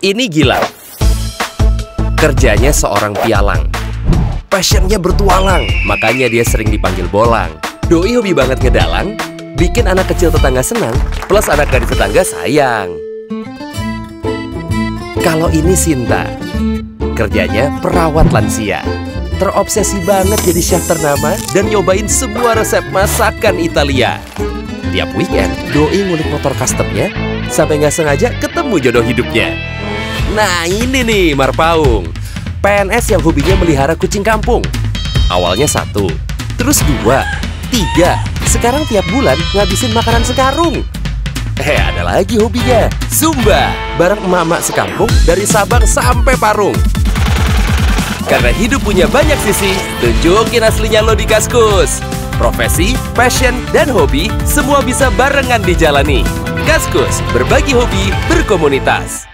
Ini Gilang. Kerjanya seorang pialang. Passionnya bertualang, makanya dia sering dipanggil bolang. Doi hobi banget ngedalang, bikin anak kecil tetangga senang, plus anak gadis tetangga sayang. Kalau ini Sinta, kerjanya perawat lansia. Terobsesi banget jadi chef ternama dan nyobain semua resep masakan Italia. Tiap weekend, Doi ngulik motor customnya sampai nggak sengaja ketemu jodoh hidupnya. Nah ini nih Marpaung, PNS yang hobinya melihara kucing kampung. Awalnya satu, terus dua, tiga, sekarang tiap bulan ngabisin makanan sekarung. Eh ada lagi hobinya, Zumba, bareng emak-emak sekampung dari Sabang sampai Parung. Karena hidup punya banyak sisi, tunjukin aslinya lo di Kaskus. Profesi, passion, dan hobi semua bisa barengan dijalani. Kaskus, berbagi hobi, berkomunitas.